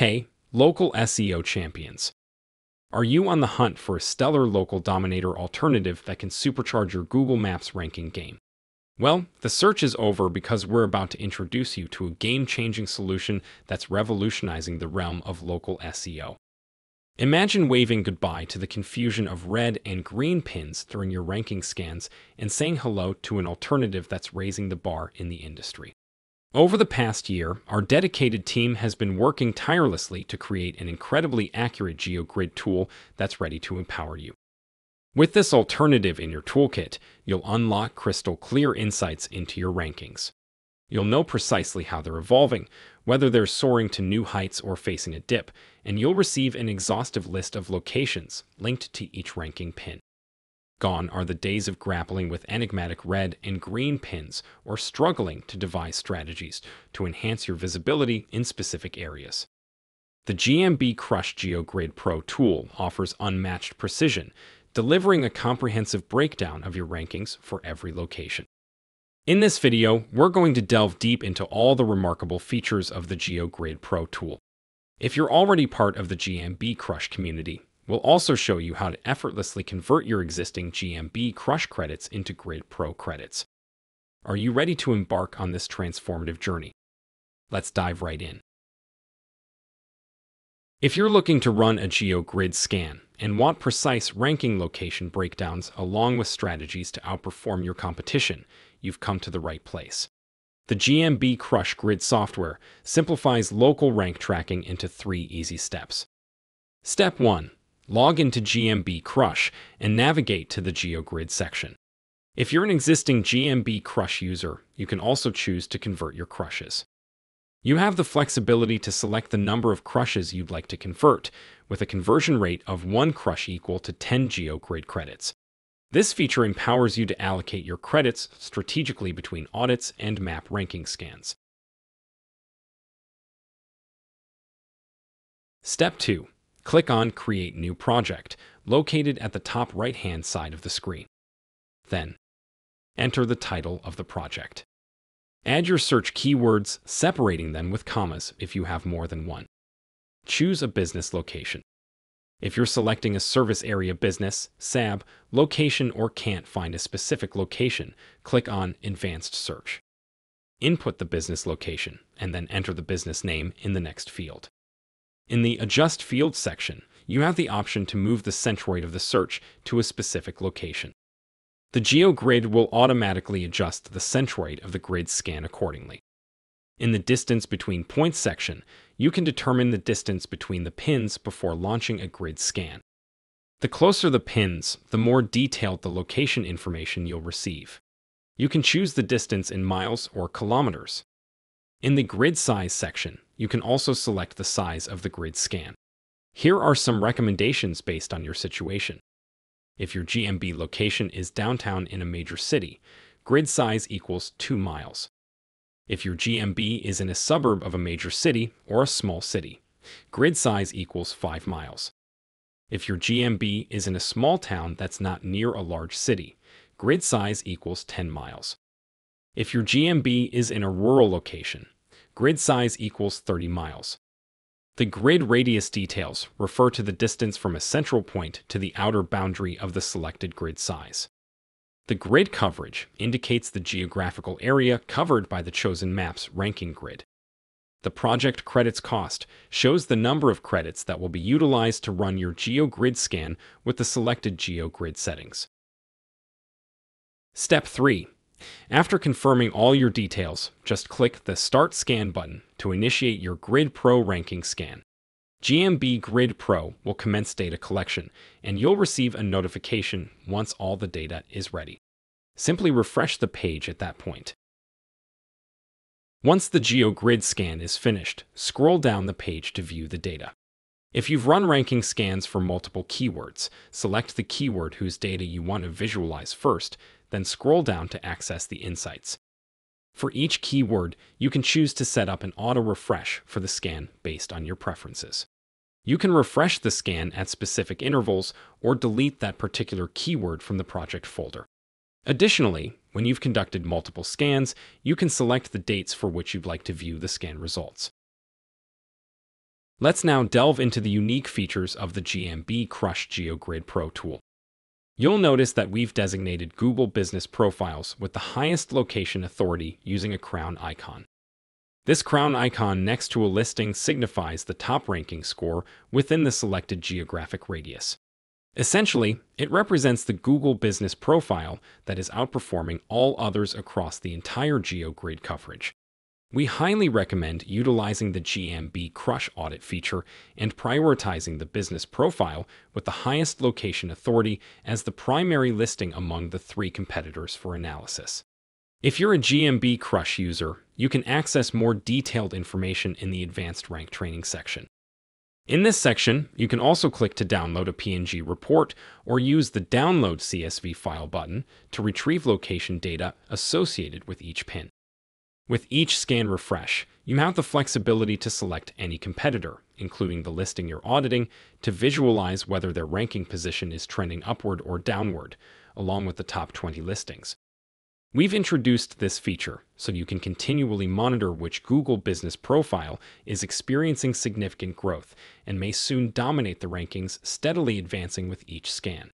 Hey, local SEO champions. Are you on the hunt for a stellar local dominator alternative that can supercharge your Google Maps ranking game? Well, the search is over because we're about to introduce you to a game changing solution that's revolutionizing the realm of local SEO. Imagine waving goodbye to the confusion of red and green pins during your ranking scans and saying hello to an alternative that's raising the bar in the industry. Over the past year, our dedicated team has been working tirelessly to create an incredibly accurate GeoGrid tool that's ready to empower you. With this alternative in your toolkit, you'll unlock crystal clear insights into your rankings. You'll know precisely how they're evolving, whether they're soaring to new heights or facing a dip, and you'll receive an exhaustive list of locations linked to each ranking pin. Gone are the days of grappling with enigmatic red and green pins or struggling to devise strategies to enhance your visibility in specific areas. The GMB Crush GeoGrid Pro tool offers unmatched precision, delivering a comprehensive breakdown of your rankings for every location. In this video, we're going to delve deep into all the remarkable features of the GeoGrid Pro tool. If you're already part of the GMB Crush community, We'll also show you how to effortlessly convert your existing GMB Crush credits into Grid Pro credits. Are you ready to embark on this transformative journey? Let's dive right in. If you're looking to run a GeoGrid scan and want precise ranking location breakdowns along with strategies to outperform your competition, you've come to the right place. The GMB Crush Grid software simplifies local rank tracking into three easy steps. Step 1 log into GMB Crush and navigate to the GeoGrid section. If you're an existing GMB Crush user, you can also choose to convert your crushes. You have the flexibility to select the number of crushes you'd like to convert, with a conversion rate of 1 crush equal to 10 GeoGrid credits. This feature empowers you to allocate your credits strategically between audits and map ranking scans. Step 2 Click on Create New Project, located at the top right-hand side of the screen. Then, enter the title of the project. Add your search keywords, separating them with commas if you have more than one. Choose a business location. If you're selecting a service area business, SAB, location or can't find a specific location, click on Advanced Search. Input the business location and then enter the business name in the next field. In the Adjust Fields section, you have the option to move the centroid of the search to a specific location. The GeoGrid will automatically adjust the centroid of the grid scan accordingly. In the Distance Between Points section, you can determine the distance between the pins before launching a grid scan. The closer the pins, the more detailed the location information you'll receive. You can choose the distance in miles or kilometers. In the Grid Size section, you can also select the size of the grid scan. Here are some recommendations based on your situation. If your GMB location is downtown in a major city, grid size equals 2 miles. If your GMB is in a suburb of a major city or a small city, grid size equals 5 miles. If your GMB is in a small town that's not near a large city, grid size equals 10 miles. If your GMB is in a rural location, grid size equals 30 miles. The grid radius details refer to the distance from a central point to the outer boundary of the selected grid size. The grid coverage indicates the geographical area covered by the chosen map's ranking grid. The project credits cost shows the number of credits that will be utilized to run your GeoGrid scan with the selected GeoGrid settings. Step 3 after confirming all your details, just click the Start Scan button to initiate your Grid Pro ranking scan. GMB Grid Pro will commence data collection, and you'll receive a notification once all the data is ready. Simply refresh the page at that point. Once the GeoGrid scan is finished, scroll down the page to view the data. If you've run ranking scans for multiple keywords, select the keyword whose data you want to visualize first, then scroll down to access the insights. For each keyword, you can choose to set up an auto refresh for the scan based on your preferences. You can refresh the scan at specific intervals or delete that particular keyword from the project folder. Additionally, when you've conducted multiple scans, you can select the dates for which you'd like to view the scan results. Let's now delve into the unique features of the GMB Crush GeoGrid Pro tool. You'll notice that we've designated Google Business Profiles with the highest location authority using a crown icon. This crown icon next to a listing signifies the top ranking score within the selected geographic radius. Essentially, it represents the Google Business Profile that is outperforming all others across the entire GeoGrid coverage. We highly recommend utilizing the GMB Crush audit feature and prioritizing the business profile with the highest location authority as the primary listing among the three competitors for analysis. If you're a GMB Crush user, you can access more detailed information in the Advanced Rank Training section. In this section, you can also click to download a PNG report or use the Download CSV file button to retrieve location data associated with each pin. With each scan refresh, you have the flexibility to select any competitor, including the listing you're auditing, to visualize whether their ranking position is trending upward or downward, along with the top 20 listings. We've introduced this feature so you can continually monitor which Google Business Profile is experiencing significant growth and may soon dominate the rankings, steadily advancing with each scan.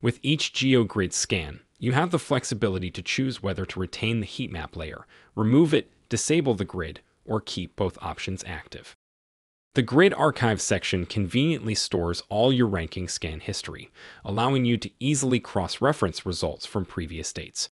With each GeoGrid scan, you have the flexibility to choose whether to retain the heat map layer, remove it, disable the grid, or keep both options active. The Grid Archive section conveniently stores all your ranking scan history, allowing you to easily cross-reference results from previous dates.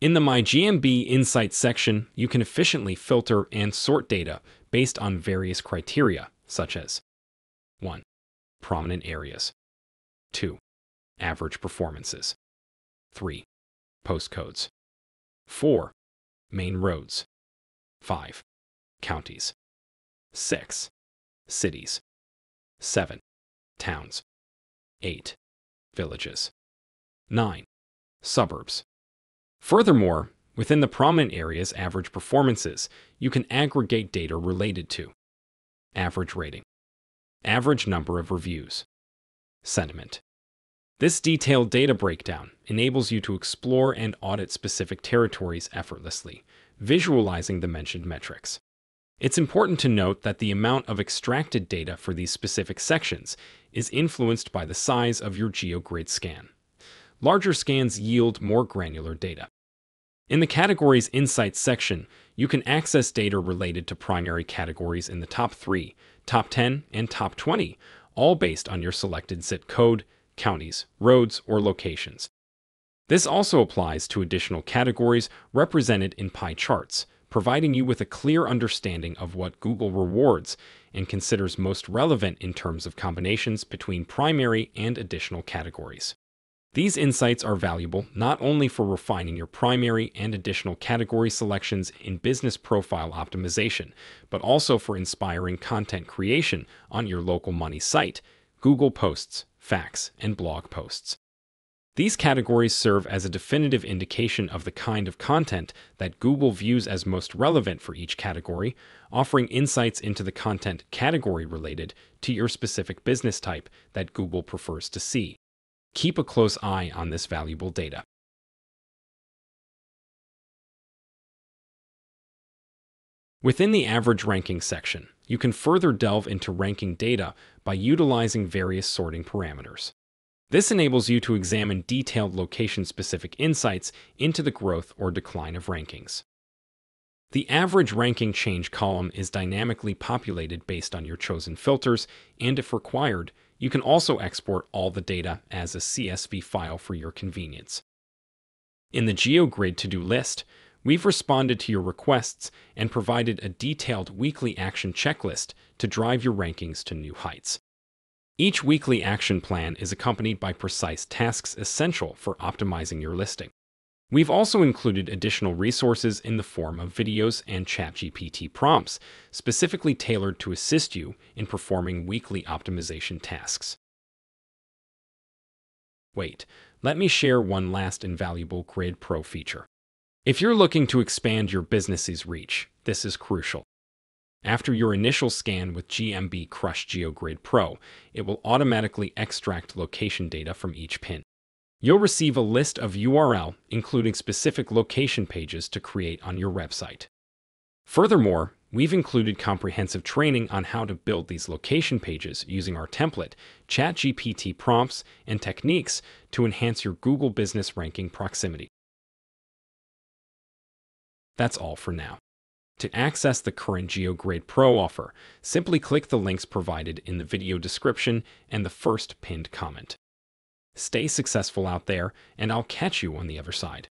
In the MyGMB Insights section, you can efficiently filter and sort data based on various criteria, such as 1. Prominent areas 2. Average performances 3. Postcodes. 4. Main roads. 5. Counties. 6. Cities. 7. Towns. 8. Villages. 9. Suburbs. Furthermore, within the prominent area's average performances, you can aggregate data related to average rating, average number of reviews, sentiment, this detailed data breakdown enables you to explore and audit specific territories effortlessly, visualizing the mentioned metrics. It's important to note that the amount of extracted data for these specific sections is influenced by the size of your GeoGrid scan. Larger scans yield more granular data. In the Categories Insights section, you can access data related to primary categories in the top 3, top 10, and top 20, all based on your selected zip code, counties, roads, or locations. This also applies to additional categories represented in pie charts, providing you with a clear understanding of what Google rewards and considers most relevant in terms of combinations between primary and additional categories. These insights are valuable not only for refining your primary and additional category selections in business profile optimization, but also for inspiring content creation on your local money site, Google Posts, FAQs, and blog posts. These categories serve as a definitive indication of the kind of content that Google views as most relevant for each category, offering insights into the content category related to your specific business type that Google prefers to see. Keep a close eye on this valuable data. Within the average ranking section, you can further delve into ranking data by utilizing various sorting parameters. This enables you to examine detailed location-specific insights into the growth or decline of rankings. The average ranking change column is dynamically populated based on your chosen filters, and if required, you can also export all the data as a CSV file for your convenience. In the GeoGrid to-do list, We've responded to your requests and provided a detailed weekly action checklist to drive your rankings to new heights. Each weekly action plan is accompanied by precise tasks essential for optimizing your listing. We've also included additional resources in the form of videos and ChatGPT prompts, specifically tailored to assist you in performing weekly optimization tasks. Wait, let me share one last invaluable Grid Pro feature. If you're looking to expand your business's reach, this is crucial. After your initial scan with GMB Crush GeoGrid Pro, it will automatically extract location data from each pin. You'll receive a list of URL, including specific location pages to create on your website. Furthermore, We've included comprehensive training on how to build these location pages using our template, ChatGPT prompts, and techniques to enhance your Google business ranking proximity. That's all for now. To access the current GeoGrid Pro offer, simply click the links provided in the video description and the first pinned comment. Stay successful out there, and I'll catch you on the other side.